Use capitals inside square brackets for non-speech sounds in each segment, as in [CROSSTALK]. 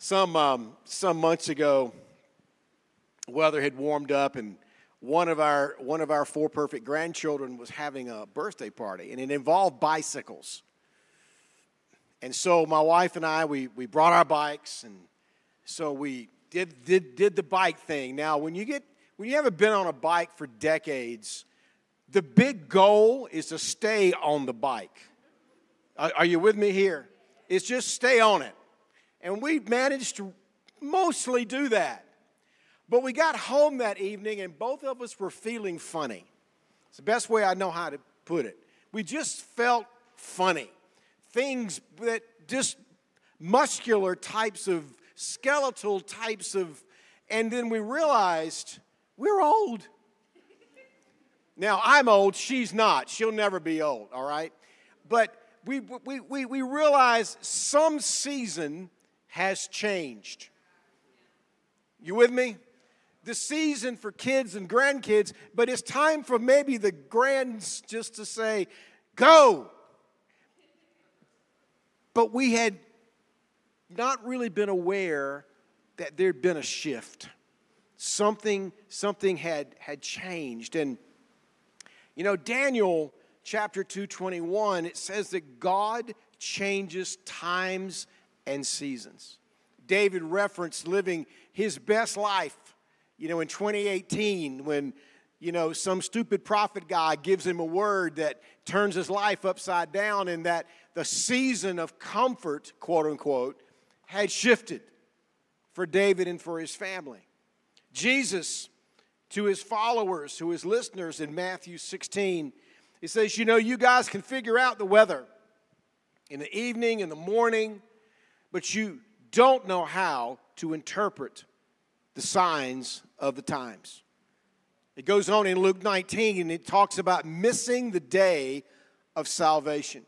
Some, um, some months ago, weather had warmed up, and one of our one of our four perfect grandchildren was having a birthday party, and it involved bicycles. And so my wife and I we we brought our bikes, and so we did did did the bike thing. Now, when you get when you haven't been on a bike for decades, the big goal is to stay on the bike. Are, are you with me here? It's just stay on it. And we managed to mostly do that. But we got home that evening and both of us were feeling funny. It's the best way I know how to put it. We just felt funny. Things that just muscular types of skeletal types of, and then we realized we're old. Now, I'm old, she's not. She'll never be old, all right? But we, we, we, we realize some season has changed. You with me? The season for kids and grandkids, but it's time for maybe the grands just to say, go. But we had not really been aware that there'd been a shift. Something, something had, had changed. And, you know, Daniel chapter 221, it says that God changes times and seasons. David referenced living his best life, you know, in 2018 when, you know, some stupid prophet guy gives him a word that turns his life upside down and that the season of comfort, quote unquote, had shifted for David and for his family. Jesus, to his followers, to his listeners in Matthew 16, he says, You know, you guys can figure out the weather in the evening, in the morning, but you don't know how to interpret the signs of the times. It goes on in Luke 19 and it talks about missing the day of salvation.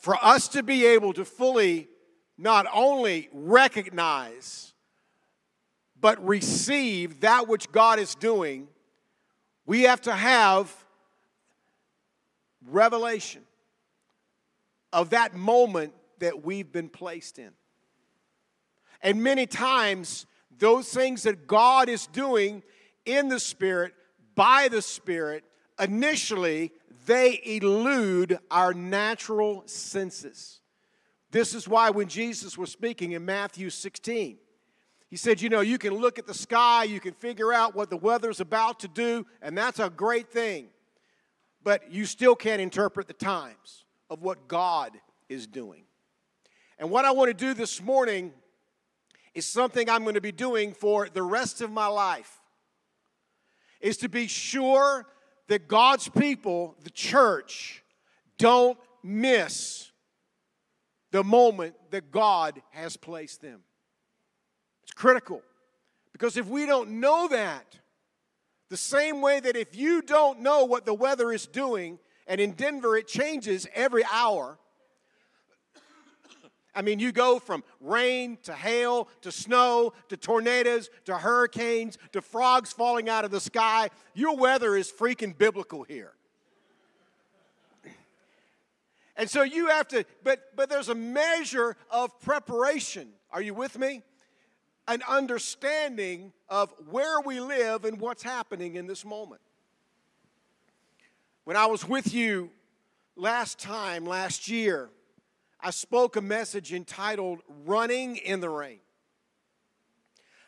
for us to be able to fully not only recognize, but receive that which God is doing, we have to have revelation of that moment that we've been placed in. And many times, those things that God is doing in the Spirit, by the Spirit, initially they elude our natural senses. This is why when Jesus was speaking in Matthew 16, he said, You know, you can look at the sky, you can figure out what the weather's about to do, and that's a great thing. But you still can't interpret the times of what God is doing. And what I want to do this morning is something I'm going to be doing for the rest of my life is to be sure that God's people, the church, don't miss the moment that God has placed them. It's critical. Because if we don't know that, the same way that if you don't know what the weather is doing, and in Denver it changes every hour, [COUGHS] I mean, you go from rain to hail to snow to tornadoes to hurricanes to frogs falling out of the sky. Your weather is freaking biblical here. [COUGHS] And so you have to, but, but there's a measure of preparation. Are you with me? An understanding of where we live and what's happening in this moment. When I was with you last time, last year, I spoke a message entitled Running in the Rain.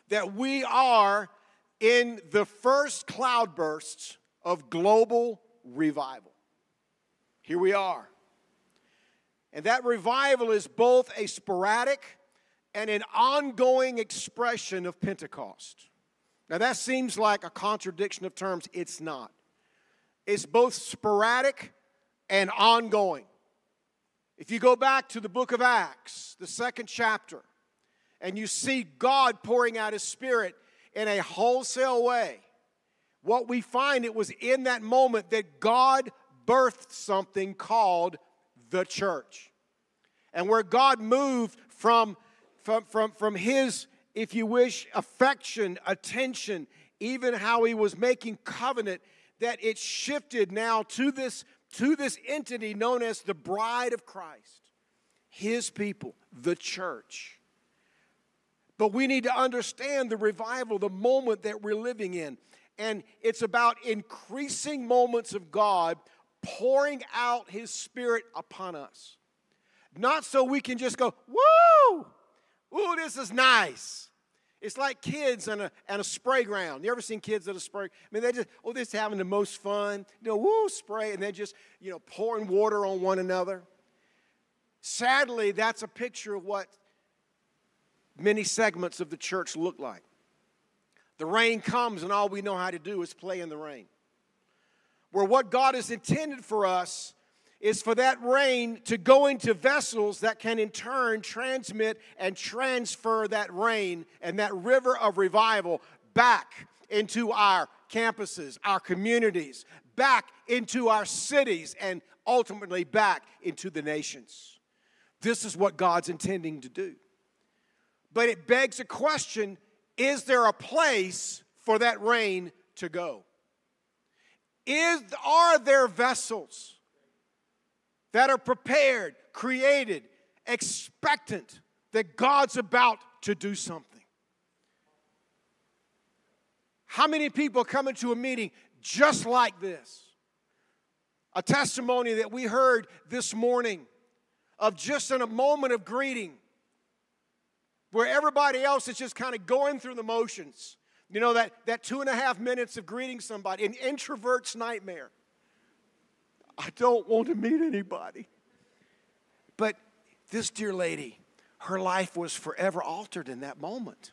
That we are in the first cloudbursts of global revival. Here we are. And that revival is both a sporadic and an ongoing expression of Pentecost. Now, that seems like a contradiction of terms. It's not. It's both sporadic and ongoing. If you go back to the book of Acts, the second chapter, and you see God pouring out His Spirit in a wholesale way, what we find it was in that moment that God birthed something called the church. And where God moved from, from, from, from His, if you wish, affection, attention, even how He was making covenant, that it shifted now to this to this entity known as the bride of Christ. His people, the church. But we need to understand the revival, the moment that we're living in. And it's about increasing moments of God pouring out His Spirit upon us. Not so we can just go, woo, ooh, this is nice. It's like kids on a, at a spray ground. You ever seen kids at a spray? I mean, they just, oh, they're just having the most fun. You know, woo, spray, and they're just, you know, pouring water on one another. Sadly, that's a picture of what many segments of the church look like. The rain comes, and all we know how to do is play in the rain. Where what God has intended for us is for that rain to go into vessels that can in turn transmit and transfer that rain and that river of revival back into our campuses, our communities, back into our cities, and ultimately back into the nations. This is what God's intending to do. But it begs a question is there a place for that rain to go? Is, are there vessels that are prepared, created, expectant that God's about to do something? How many people come into a meeting just like this? A testimony that we heard this morning of just in a moment of greeting where everybody else is just kind of going through the motions. You know, that, that two and a half minutes of greeting somebody, an introvert's nightmare. I don't want to meet anybody. But this dear lady, her life was forever altered in that moment.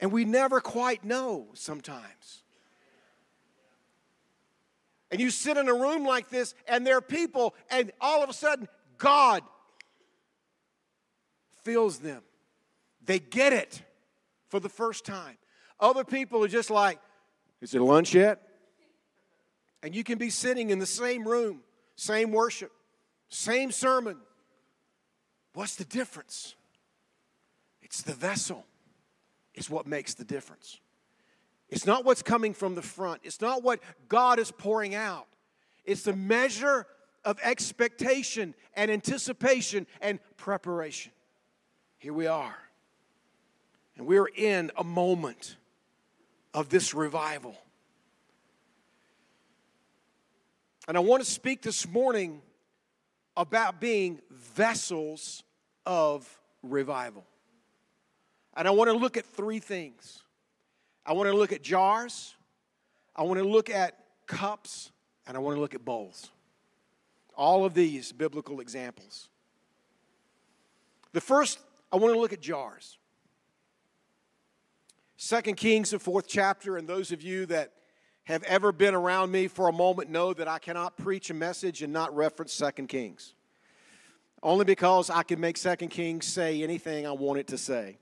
And we never quite know sometimes. And you sit in a room like this, and there are people, and all of a sudden, God fills them. They get it for the first time. Other people are just like, Is it lunch yet? And you can be sitting in the same room, same worship, same sermon. What's the difference? It's the vessel, is what makes the difference. It's not what's coming from the front, it's not what God is pouring out. It's the measure of expectation and anticipation and preparation. Here we are. And we're in a moment of this revival. And I want to speak this morning about being vessels of revival. And I want to look at three things I want to look at jars, I want to look at cups, and I want to look at bowls. All of these biblical examples. The first, I want to look at jars. Second Kings, the fourth chapter, and those of you that have ever been around me for a moment know that I cannot preach a message and not reference Second Kings. Only because I can make Second Kings say anything I want it to say.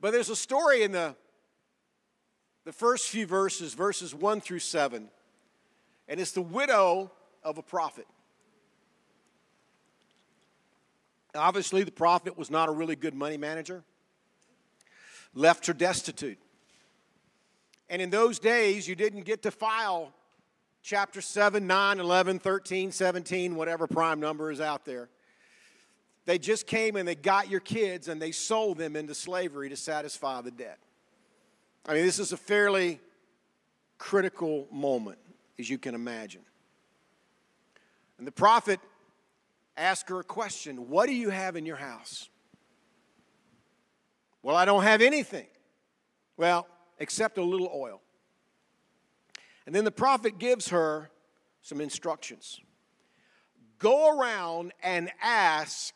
But there's a story in the, the first few verses, verses 1 through 7, and it's the widow of a prophet. Obviously, the prophet was not a really good money manager left her destitute. And in those days, you didn't get to file chapter 7, 9, 11, 13, 17, whatever prime number is out there. They just came and they got your kids and they sold them into slavery to satisfy the debt. I mean, this is a fairly critical moment, as you can imagine. And the prophet asked her a question What do you have in your house? Well, I don't have anything. Well, except a little oil. And then the prophet gives her some instructions go around and ask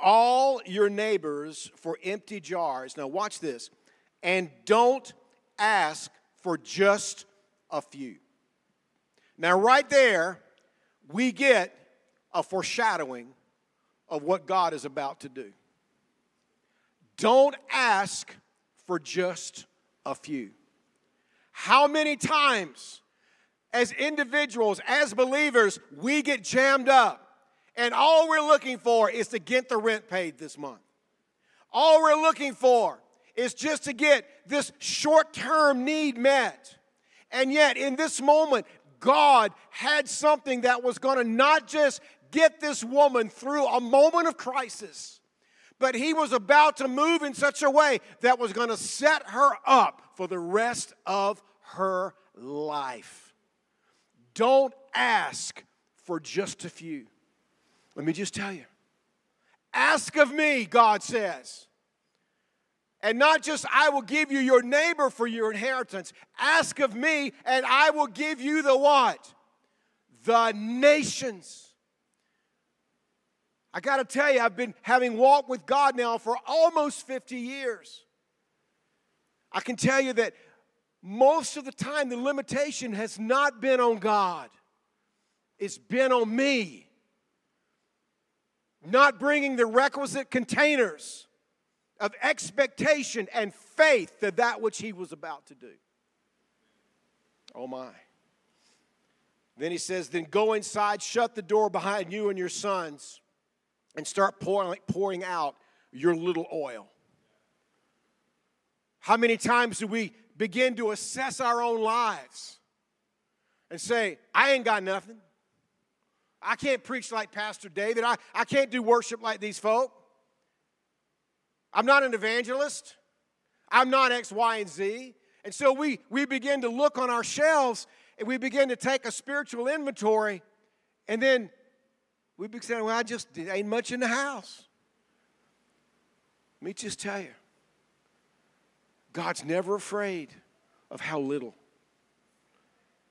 all your neighbors for empty jars. Now, watch this. And don't ask for just a few. Now, right there, we get a foreshadowing of what God is about to do. Don't ask for just a few. How many times, as individuals, as believers, we get jammed up and all we're looking for is to get the rent paid this month? All we're looking for is just to get this short term need met. And yet, in this moment, God had something that was going to not just get this woman through a moment of crisis. But he was about to move in such a way that was going to set her up for the rest of her life. Don't ask for just a few. Let me just tell you. Ask of me, God says. And not just, I will give you your neighbor for your inheritance. Ask of me, and I will give you the what? The nations. I got to tell you, I've been having walked with God now for almost 50 years. I can tell you that most of the time the limitation has not been on God, it's been on me. Not bringing the requisite containers of expectation and faith to that which he was about to do. Oh my. Then he says, Then go inside, shut the door behind you and your sons, and start pouring, pouring out your little oil. How many times do we begin to assess our own lives and say, I ain't got nothing? I can't preach like Pastor David. I, I can't do worship like these folk. I'm not an evangelist. I'm not X, Y, and Z. And so we, we begin to look on our shelves and we begin to take a spiritual inventory, and then we begin saying, Well, I just ain't much in the house. Let me just tell you God's never afraid of how little.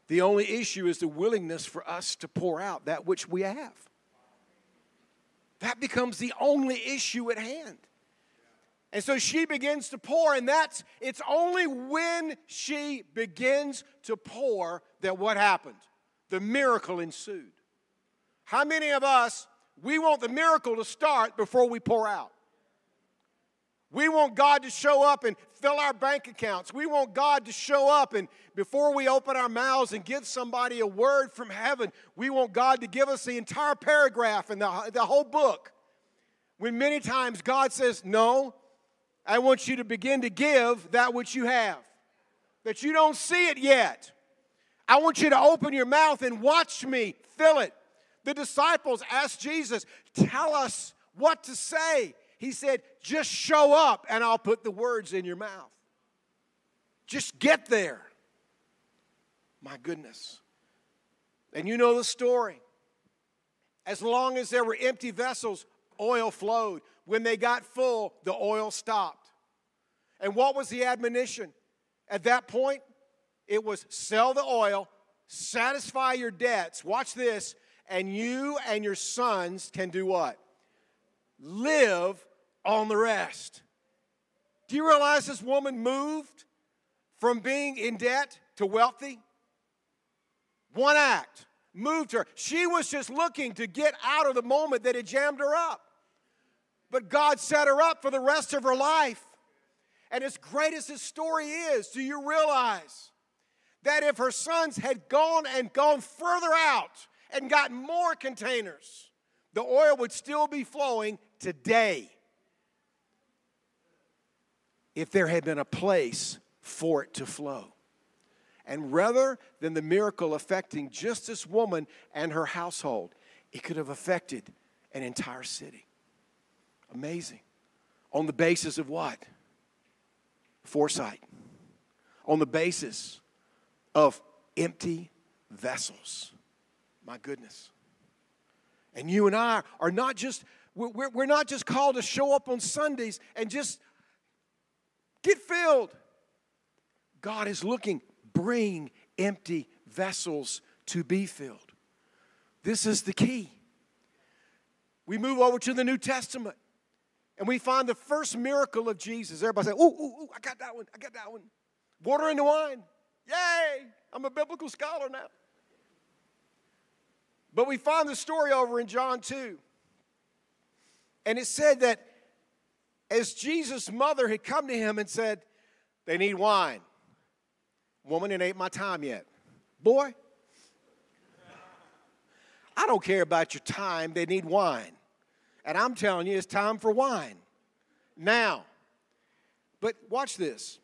The only issue is the willingness for us to pour out that which we have. That becomes the only issue at hand. And so she begins to pour, and that's it's only when she begins to pour that what happened? The miracle ensued. How many of us, we want the miracle to start before we pour out? We want God to show up and fill our bank accounts. We want God to show up and before we open our mouths and give somebody a word from heaven, we want God to give us the entire paragraph and the, the whole book. When many times God says, No, I want you to begin to give that which you have, that you don't see it yet. I want you to open your mouth and watch me fill it. The disciples asked Jesus, Tell us what to say. He said, Just show up and I'll put the words in your mouth. Just get there. My goodness. And you know the story. As long as there were empty vessels, oil flowed. When they got full, the oil stopped. And what was the admonition? At that point, it was sell the oil, satisfy your debts. Watch this. And you and your sons can do what? Live on the rest. Do you realize this woman moved from being in debt to wealthy? One act moved her. She was just looking to get out of the moment that had jammed her up. But God set her up for the rest of her life. And as great as this story is, do you realize that if her sons had gone and gone further out and gotten more containers, the oil would still be flowing today if there had been a place for it to flow. And rather than the miracle affecting just this woman and her household, it could have affected an entire city. Amazing. On the basis of what? Foresight. On the basis of empty vessels. My goodness. And you and I are not just, we're, we're not just called to show up on Sundays and just get filled. God is looking, bring empty vessels to be filled. This is the key. We move over to the New Testament. And we find the first miracle of Jesus. Everybody say, ooh, ooh, ooh, I got that one, I got that one. Water into wine. Yay! I'm a biblical scholar now. But we find the story over in John 2. And it said that as Jesus' mother had come to him and said, They need wine. Woman, it ain't my time yet. Boy, I don't care about your time, they need wine. And I'm telling you, it's time for wine. Now. But watch this.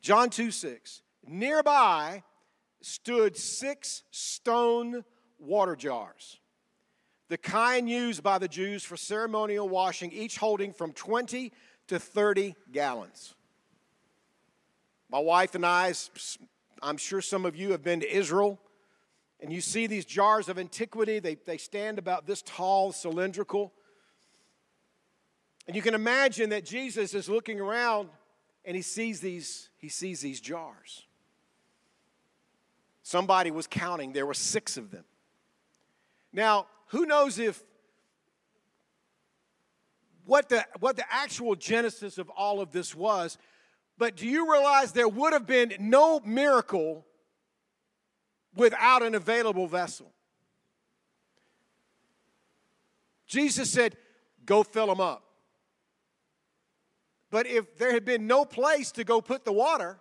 John 2 6. Nearby stood six stone water jars. the kind used by the Jews for ceremonial washing, each holding from 20 to 30 gallons. My wife and I, I'm sure some of you have been to Israel, and you see these jars of antiquity. They, they stand about this tall, cylindrical. And you can imagine that Jesus is looking around and he sees these, he sees these jars. Somebody was counting, there were six of them. Now, who knows if what the, what the actual genesis of all of this was, but do you realize there would have been no miracle without an available vessel? Jesus said, Go fill them up. But if there had been no place to go put the water,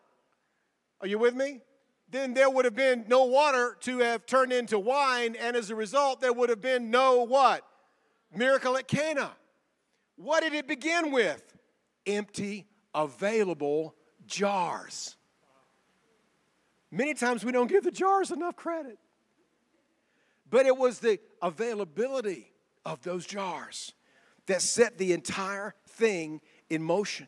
are you with me? Then there would have been no water to have turned into wine, and as a result, there would have been no what? Miracle at Cana. What did it begin with? Empty, available jars. Many times we don't give the jars enough credit. But it was the availability of those jars that set the entire thing in motion.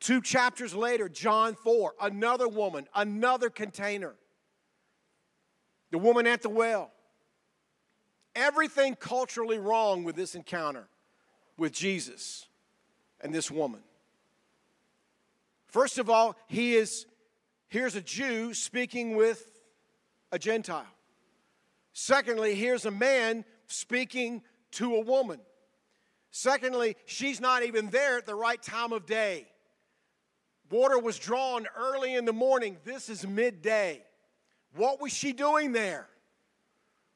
Two chapters later, John 4, another woman, another container. The woman at the well. Everything culturally wrong with this encounter with Jesus and this woman. First of all, he is here's a Jew speaking with a Gentile. Secondly, here's a man speaking to a woman. Secondly, she's not even there at the right time of day. Water was drawn early in the morning. This is midday. What was she doing there?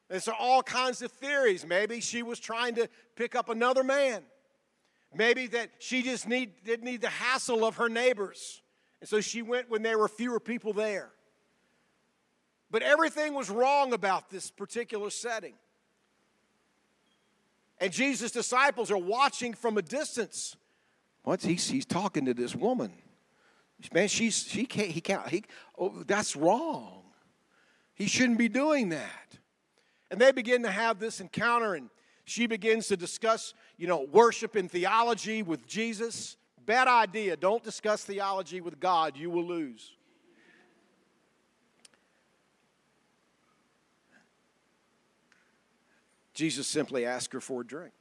There's all kinds of theories. Maybe she was trying to pick up another man. Maybe that she just need, didn't need the hassle of her neighbors. And so she went when there were fewer people there. But everything was wrong about this particular setting. And Jesus' disciples are watching from a distance. What's he? He's talking to this woman. Man, she's she can't. He can't. He, oh, that's wrong. He shouldn't be doing that. And they begin to have this encounter, and she begins to discuss, you know, worship and theology with Jesus. Bad idea. Don't discuss theology with God. You will lose. Jesus simply asked her for a drink.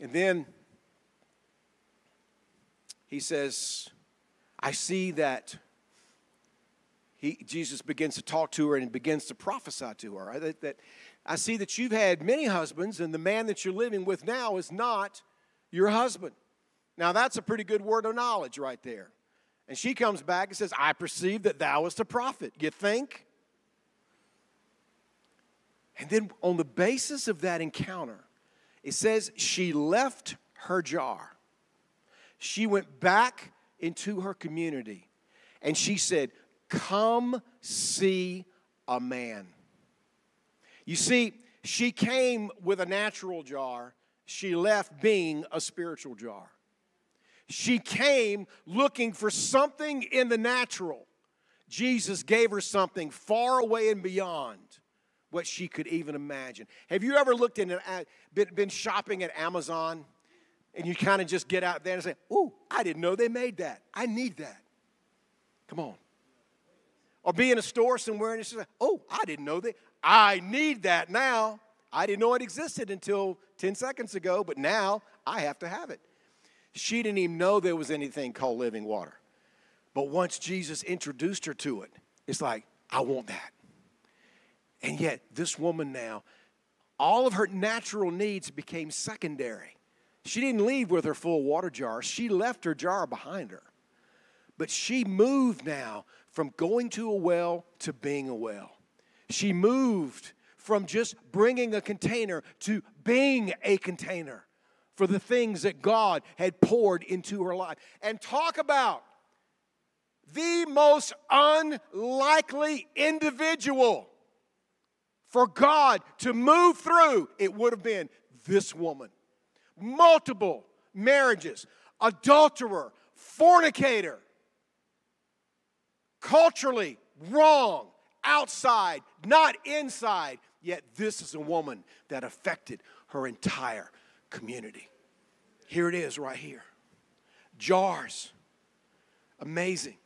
And then he says, I see that he, Jesus begins to talk to her and begins to prophesy to her. That, that I see that you've had many husbands, and the man that you're living with now is not your husband. Now, that's a pretty good word of knowledge right there. And she comes back and says, I perceive that thou wast a prophet. You think? And then on the basis of that encounter, it says she left her jar. She went back into her community and she said, Come see a man. You see, she came with a natural jar, she left being a spiritual jar. She came looking for something in the natural. Jesus gave her something far away and beyond what she could even imagine. Have you ever looked in, been, been shopping at Amazon and you kind of just get out there and say, Ooh, I didn't know they made that. I need that. Come on. Or be in a store somewhere and you say, Oh, I didn't know that. I need that now. I didn't know it existed until 10 seconds ago, but now I have to have it. She didn't even know there was anything called living water. But once Jesus introduced her to it, it's like, I want that. And yet, this woman now, all of her natural needs became secondary. She didn't leave with her full water jar, she left her jar behind her. But she moved now from going to a well to being a well. She moved from just bringing a container to being a container for the things that God had poured into her life. And talk about the most unlikely individual for God to move through, it would have been this woman. Multiple marriages, adulterer, fornicator, culturally wrong, outside, not inside. Yet this is a woman that affected her entire community. Here it is, right here. Jars. Amazing.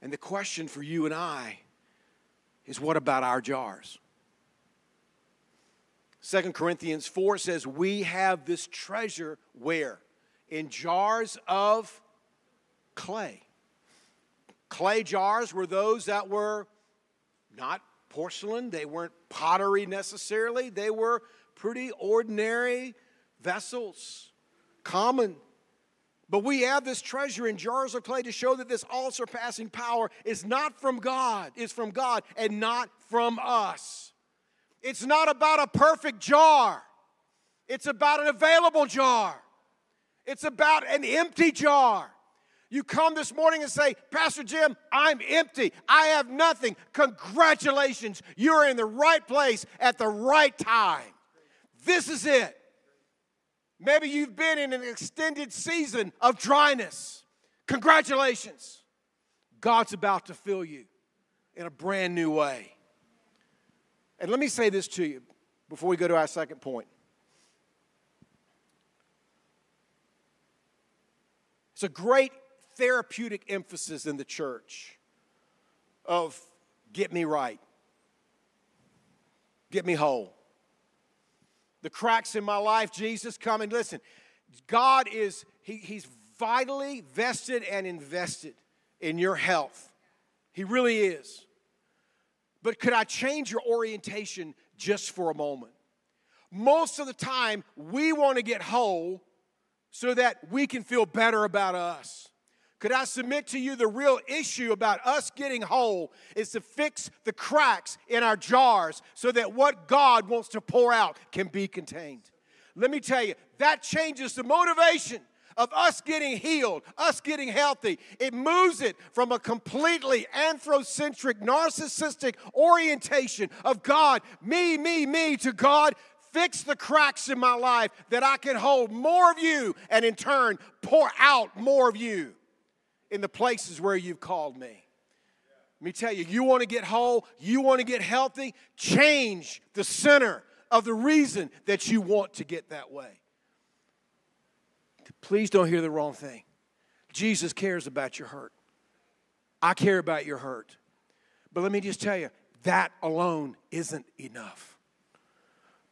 And the question for you and I is what about our jars? 2 Corinthians 4 says, We have this treasure where? In jars of clay. Clay jars were those that were not porcelain, they weren't pottery necessarily, they were pretty ordinary vessels, common. But we have this treasure in jars of clay to show that this all surpassing power is not from God, is from God and not from us. It's not about a perfect jar, it's about an available jar, it's about an empty jar. You come this morning and say, Pastor Jim, I'm empty. I have nothing. Congratulations. You're in the right place at the right time. This is it. Maybe you've been in an extended season of dryness. Congratulations. God's about to fill you in a brand new way. And let me say this to you before we go to our second point. It's a great therapeutic emphasis in the church of get me right, get me whole. The cracks in my life, Jesus, come and listen. God is, he, He's vitally vested and invested in your health. He really is. But could I change your orientation just for a moment? Most of the time, we want to get whole so that we can feel better about us. Could I submit to you the real issue about us getting whole is to fix the cracks in our jars so that what God wants to pour out can be contained? Let me tell you, that changes the motivation of us getting healed, us getting healthy. It moves it from a completely anthrocentric, narcissistic orientation of God, me, me, me, to God. Fix the cracks in my life that I can hold more of you and in turn pour out more of you in the places where you've called me. Let me tell you, you want to get whole, you want to get healthy, change the center of the reason that you want to get that way. Please don't hear the wrong thing. Jesus cares about your hurt. I care about your hurt. But let me just tell you, that alone isn't enough.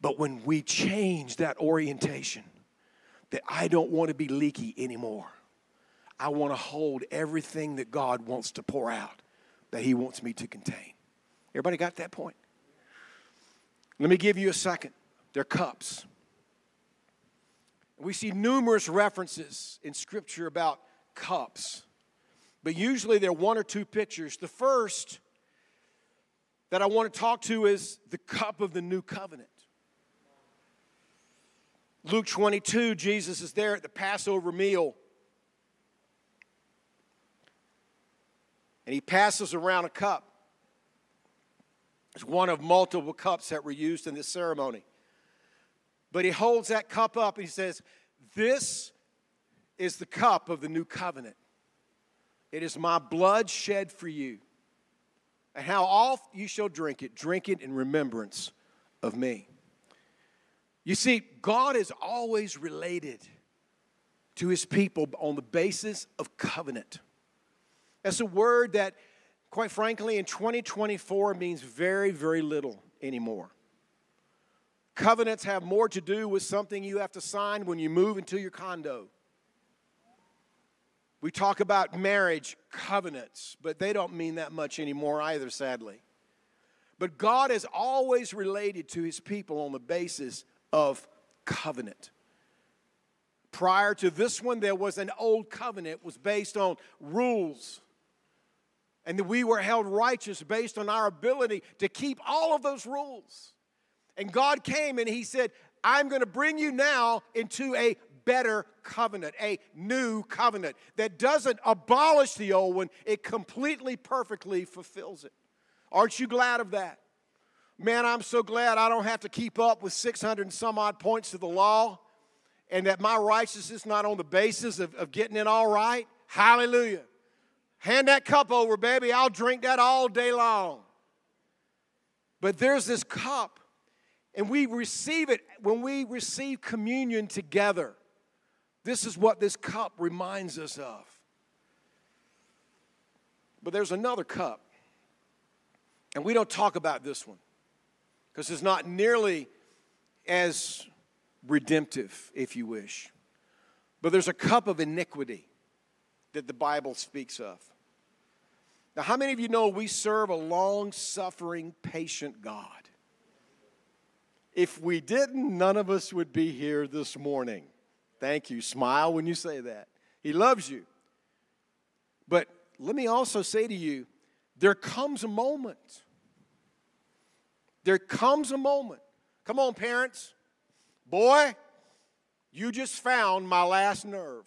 But when we change that orientation, that I don't want to be leaky anymore, I want to hold everything that God wants to pour out, that He wants me to contain. Everybody got that point? Let me give you a second. They're cups. We see numerous references in Scripture about cups, but usually they're one or two pictures. The first that I want to talk to is the cup of the new covenant. Luke 22, Jesus is there at the Passover meal. And he passes around a cup. It's one of multiple cups that were used in this ceremony. But he holds that cup up and he says, This is the cup of the new covenant. It is my blood shed for you. And how oft you shall drink it, drink it in remembrance of me. You see, God is always related to his people on the basis of covenant. That's a word that, quite frankly, in 2024 means very, very little anymore. Covenants have more to do with something you have to sign when you move into your condo. We talk about marriage covenants, but they don't mean that much anymore either, sadly. But God is always related to his people on the basis of covenant. Prior to this one, there was an old covenant, was based on rules. And we were held righteous based on our ability to keep all of those rules. And God came and He said, I'm going to bring you now into a better covenant, a new covenant that doesn't abolish the old one, it completely, perfectly fulfills it. Aren't you glad of that? Man, I'm so glad I don't have to keep up with 600 and some odd points of the law and that my righteousness is not on the basis of, of getting it all right. Hallelujah. Hand that cup over, baby. I'll drink that all day long. But there's this cup, and we receive it when we receive communion together. This is what this cup reminds us of. But there's another cup, and we don't talk about this one because it's not nearly as redemptive, if you wish. But there's a cup of iniquity that the Bible speaks of. Now, how many of you know we serve a long suffering, patient God? If we didn't, none of us would be here this morning. Thank you. Smile when you say that. He loves you. But let me also say to you there comes a moment. There comes a moment. Come on, parents. Boy, you just found my last nerve.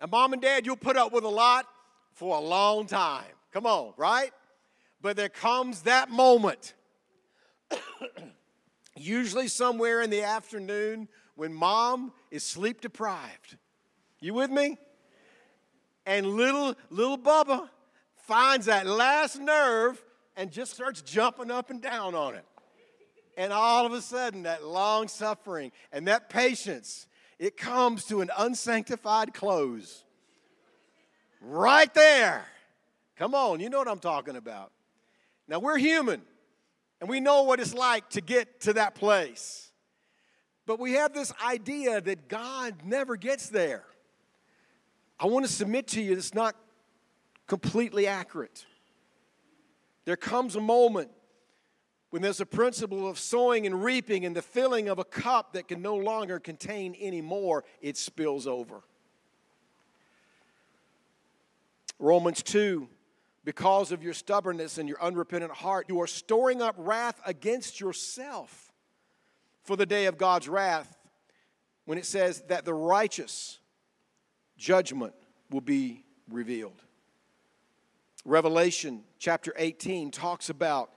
And mom and dad, you'll put up with a lot for a long time. Come on, right? But there comes that moment, [COUGHS] usually somewhere in the afternoon when mom is sleep deprived. You with me? And little little Bubba finds that last nerve and just starts jumping up and down on it. And all of a sudden, that long suffering and that patience, it comes to an unsanctified close. Right there. Come on, you know what I'm talking about. Now, we're human, and we know what it's like to get to that place. But we have this idea that God never gets there. I want to submit to you it's not completely accurate. There comes a moment when there's a principle of sowing and reaping and the filling of a cup that can no longer contain any more, it spills over. Romans 2 because of your stubbornness and your unrepentant heart, you are storing up wrath against yourself for the day of God's wrath when it says that the righteous judgment will be revealed. Revelation chapter 18 talks about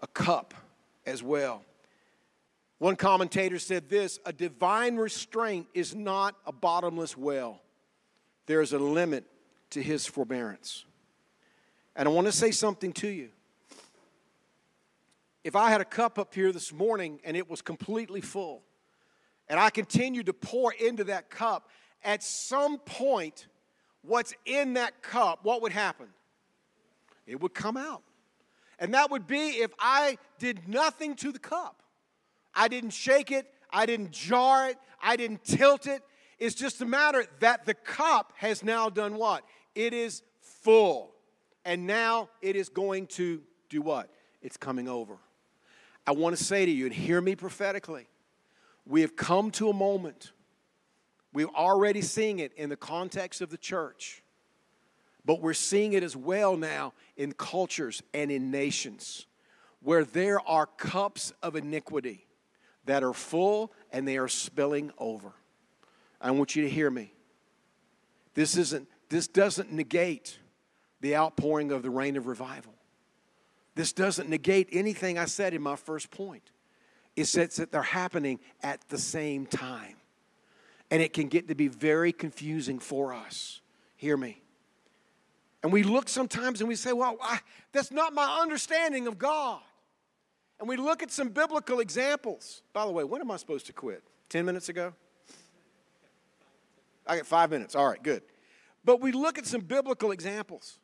a cup as well. One commentator said this a divine restraint is not a bottomless well, there is a limit to his forbearance. And I want to say something to you. If I had a cup up here this morning and it was completely full, and I continued to pour into that cup, at some point, what's in that cup, what would happen? It would come out. And that would be if I did nothing to the cup. I didn't shake it, I didn't jar it, I didn't tilt it. It's just a matter that the cup has now done what? It is full. And now it is going to do what? It's coming over. I want to say to you, and hear me prophetically, we have come to a moment, we're already seeing it in the context of the church but we're seeing it as well now in cultures and in nations where there are cups of iniquity that are full and they are spilling over. I want you to hear me. This isn't this doesn't negate the outpouring of the rain of revival. This doesn't negate anything I said in my first point. It says that they're happening at the same time. And it can get to be very confusing for us. Hear me. And we look sometimes and we say, well, I, that's not my understanding of God. And we look at some biblical examples. By the way, when am I supposed to quit? 10 minutes ago? I got five minutes. All right, good. But we look at some biblical examples.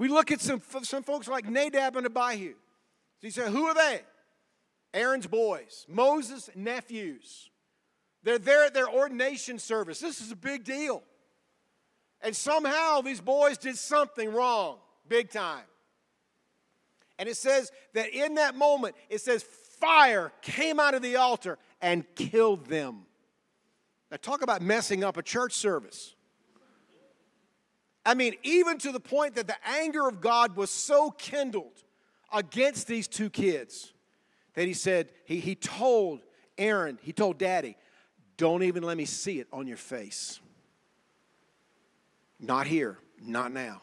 We look at some, some folks like Nadab and Abihu. You say, who are they? Aaron's boys, Moses' nephews. They're there at their ordination service. This is a big deal. And somehow these boys did something wrong, big time. And it says that in that moment, it says fire came out of the altar and killed them. Now, talk about messing up a church service. I mean, even to the point that the anger of God was so kindled against these two kids that he said, he, he told Aaron, he told daddy, don't even let me see it on your face. Not here, not now.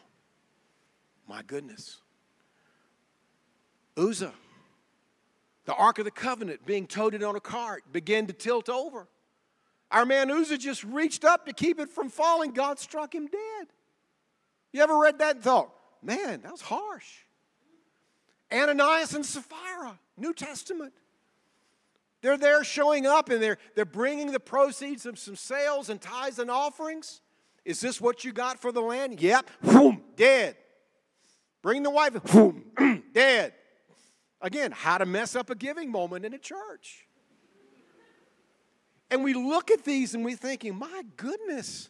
My goodness. Uzzah, the Ark of the Covenant being toted on a cart, began to tilt over. Our man Uzzah just reached up to keep it from falling. God struck him dead. You ever read that and thought, man, that was harsh? Ananias and Sapphira, New Testament. They're there showing up and they're, they're bringing the proceeds of some sales and tithes and offerings. Is this what you got for the land? Yep. Boom, dead. Bring the wife. Boom, mm, dead. Again, how to mess up a giving moment in a church. And we look at these and we're thinking, my goodness,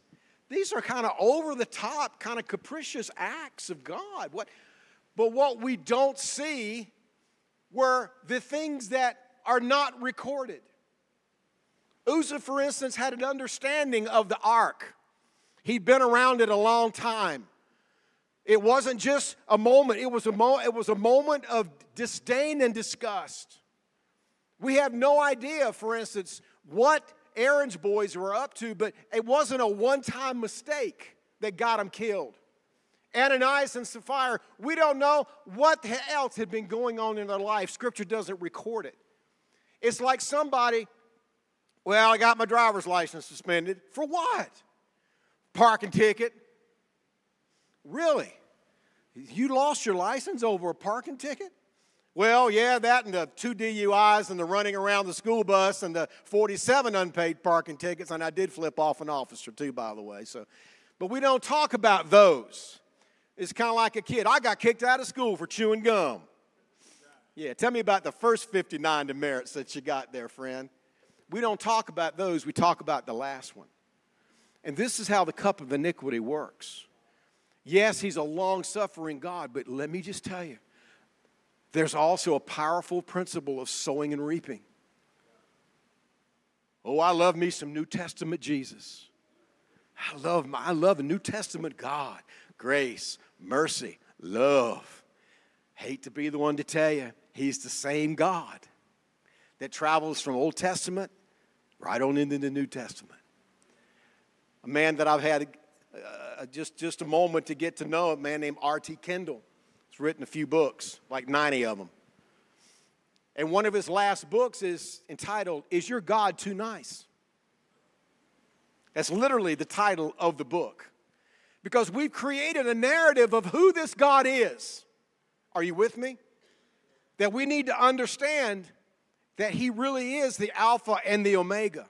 these are kind of over the top, kind of capricious acts of God. What, but what we don't see were the things that are not recorded. Uzzah, for instance, had an understanding of the ark. He'd been around it a long time. It wasn't just a moment, it was a, mo- it was a moment of disdain and disgust. We have no idea, for instance, what Aaron's boys were up to, but it wasn't a one time mistake that got them killed. Ananias and Sapphira, we don't know what else had been going on in their life. Scripture doesn't record it. It's like somebody, well, I got my driver's license suspended. For what? Parking ticket. Really? You lost your license over a parking ticket? Well, yeah, that and the two DUIs and the running around the school bus and the 47 unpaid parking tickets. And I did flip off an officer too, by the way. So, but we don't talk about those. It's kind of like a kid. I got kicked out of school for chewing gum. Yeah, tell me about the first 59 demerits that you got there, friend. We don't talk about those, we talk about the last one. And this is how the cup of iniquity works. Yes, he's a long suffering God, but let me just tell you, there's also a powerful principle of sowing and reaping. Oh, I love me some New Testament Jesus. I love, my, I love a New Testament God. Grace, mercy, love. Hate to be the one to tell you, He's the same God that travels from Old Testament right on into the New Testament. A man that I've had uh, just, just a moment to get to know, a man named R.T. Kendall. Written a few books, like 90 of them. And one of his last books is entitled, Is Your God Too Nice? That's literally the title of the book. Because we've created a narrative of who this God is. Are you with me? that we need to understand that He really is the Alpha and the Omega.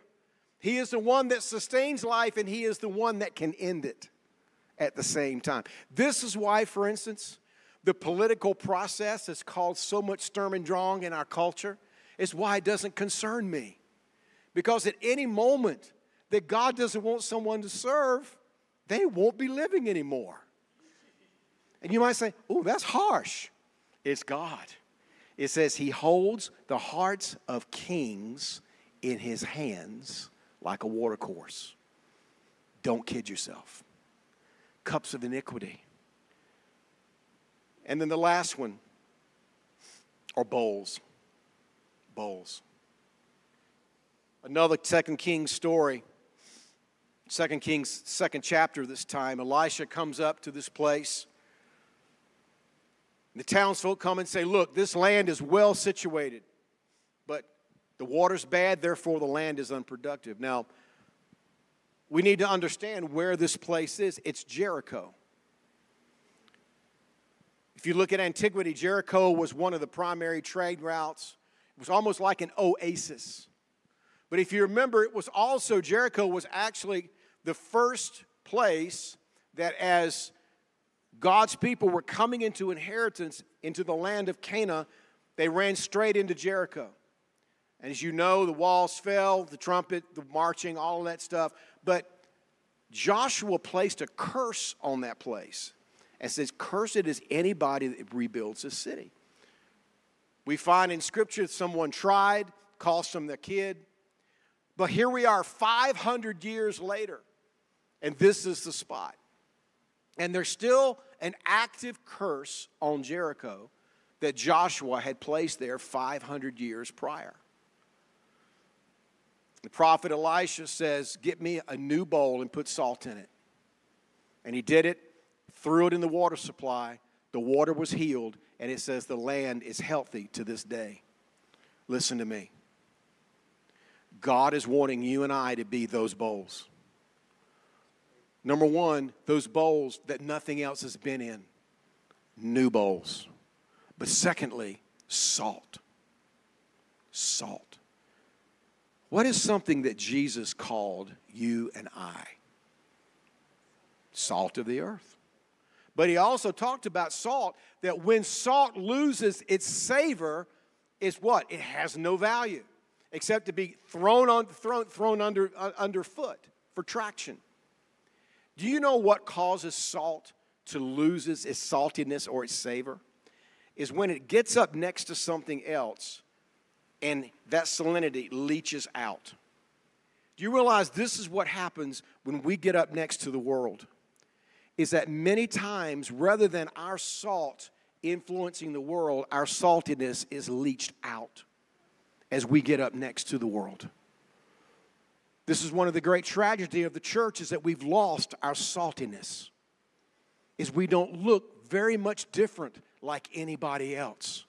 He is the one that sustains life, and He is the one that can end it at the same time. This is why, for instance, the political process is caused so much Sturm und Drang in our culture. Is why it doesn't concern me. Because at any moment that God doesn't want someone to serve, they won't be living anymore. And you might say, oh, that's harsh. It's God. It says, He holds the hearts of kings in His hands like a watercourse. Don't kid yourself. Cups of iniquity. And then the last one are bowls. Bowls. Another Second Kings story. Second Kings, second chapter this time. Elisha comes up to this place the townsfolk come and say, Look, this land is well situated, but the water's bad, therefore the land is unproductive. Now, we need to understand where this place is. It's Jericho. If you look at antiquity, Jericho was one of the primary trade routes. It was almost like an oasis. But if you remember, it was also, Jericho was actually the first place that, as God's people were coming into inheritance into the land of Canaan, they ran straight into Jericho. And as you know, the walls fell, the trumpet, the marching, all of that stuff. But Joshua placed a curse on that place and says, Cursed is anybody that rebuilds a city. We find in Scripture that someone tried, cost them their kid. But here we are 500 years later, and this is the spot. And there's still an active curse on Jericho that Joshua had placed there 500 years prior. The prophet Elisha says, Get me a new bowl and put salt in it. And he did it, threw it in the water supply. The water was healed, and it says the land is healthy to this day. Listen to me. God is wanting you and I to be those bowls. Number one, those bowls that nothing else has been in, new bowls. But secondly, salt. Salt. What is something that Jesus called you and I? Salt of the earth. But he also talked about salt, that when salt loses its savor, is what? It has no value except to be thrown, on, thrown, thrown under, uh, underfoot for traction. Do you know what causes salt to lose its saltiness or its savor? Is when it gets up next to something else and that salinity leaches out. Do you realize this is what happens when we get up next to the world? Is that many times, rather than our salt influencing the world, our saltiness is leached out as we get up next to the world. This is one of the great tragedy of the church is that we've lost our saltiness. Is we don't look very much different like anybody else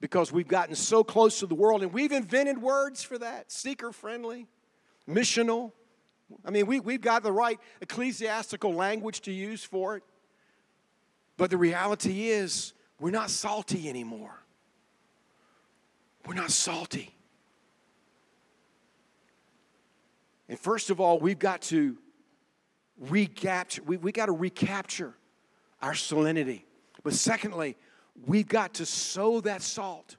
because we've gotten so close to the world and we've invented words for that seeker friendly, missional. I mean, we, we've got the right ecclesiastical language to use for it. But the reality is, we're not salty anymore. We're not salty. And first of all, we've got to recapture, we, we got to recapture our salinity. But secondly, we've got to sow that salt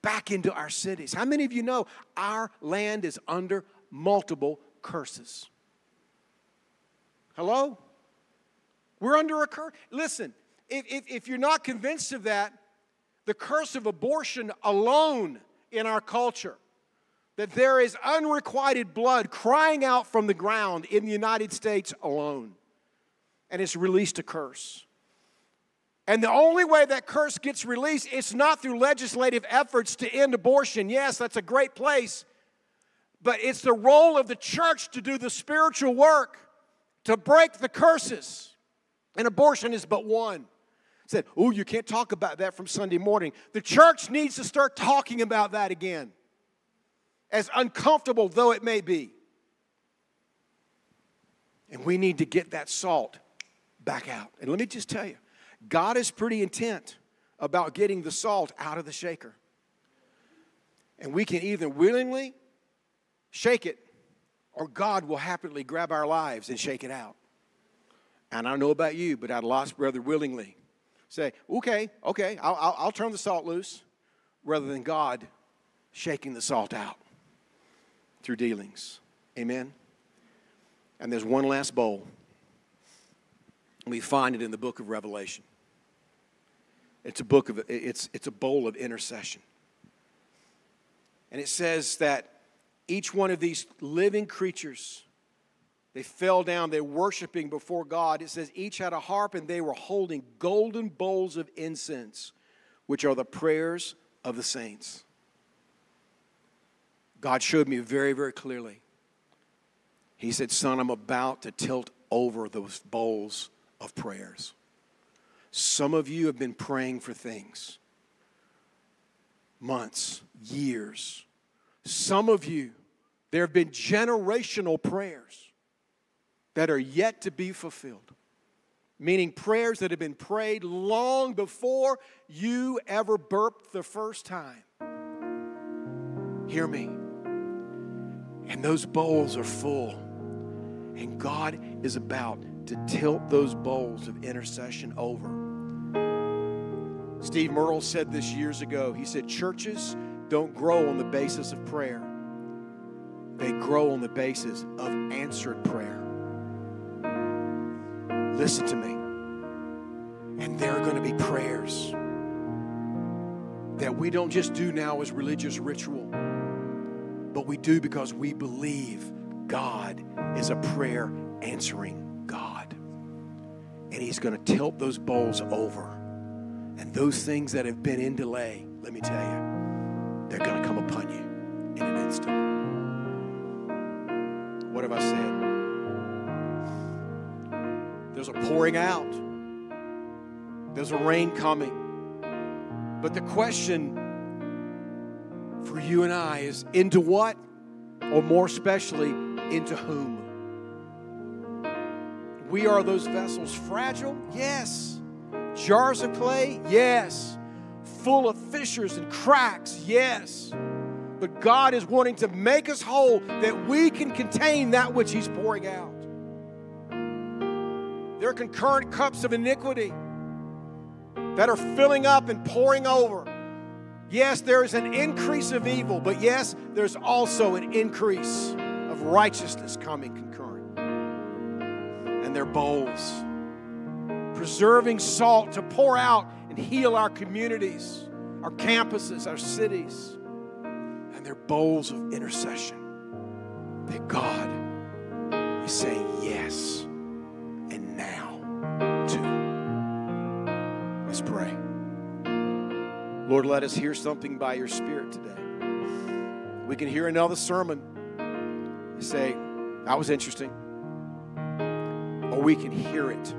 back into our cities. How many of you know our land is under multiple curses? Hello? We're under a curse. Listen, if, if, if you're not convinced of that, the curse of abortion alone in our culture, that there is unrequited blood crying out from the ground in the United States alone. And it's released a curse. And the only way that curse gets released, it's not through legislative efforts to end abortion. Yes, that's a great place. But it's the role of the church to do the spiritual work to break the curses. And abortion is but one said, Oh, you can't talk about that from Sunday morning. The church needs to start talking about that again, as uncomfortable though it may be. And we need to get that salt back out. And let me just tell you, God is pretty intent about getting the salt out of the shaker. And we can either willingly shake it or God will happily grab our lives and shake it out. And I don't know about you, but I'd lost brother willingly say, okay, okay, I'll, I'll, I'll turn the salt loose, rather than God shaking the salt out through dealings. Amen? And there's one last bowl. We find it in the book of Revelation. It's a book of it's it's a bowl of intercession. And it says that each one of these living creatures they fell down, they're worshiping before God. It says each had a harp and they were holding golden bowls of incense, which are the prayers of the saints. God showed me very, very clearly. He said, Son, I'm about to tilt over those bowls of prayers. Some of you have been praying for things months, years. Some of you, there have been generational prayers that are yet to be fulfilled. Meaning prayers that have been prayed long before you ever burped the first time. Hear me. And those bowls are full. And God is about to tilt those bowls of intercession over. Steve Merle said this years ago. He said, Churches don't grow on the basis of prayer, they grow on the basis of answered prayer. Listen to me. And there are going to be prayers that we don't just do now as religious ritual, but we do because we believe God is a prayer answering God. And He's going to tilt those bowls over. And those things that have been in delay, let me tell you, they're going to come upon you in an instant. What have I said? There's a pouring out, there's a rain coming. But the question for you and I is into what or more especially, into whom. We are those vessels, fragile, yes. Jars of clay, yes. Full of fissures and cracks, yes. But God is wanting to make us whole that we can contain that which He's pouring out. There are concurrent cups of iniquity that are filling up and pouring over. Yes, there is an increase of evil, but yes, there's also an increase of righteousness coming concurrent. And they're bowls, preserving salt to pour out and heal our communities, our campuses, our cities. And they're bowls of intercession that God is saying yes and now to. Let's pray. Lord, let us hear something by your Spirit today. We can hear another sermon and say, that was interesting. Or we can hear it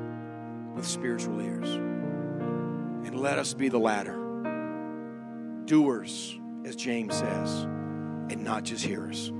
with spiritual ears. And let us be the latter. Doers, as James says, and not just hearers.